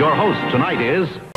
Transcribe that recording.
Your host tonight is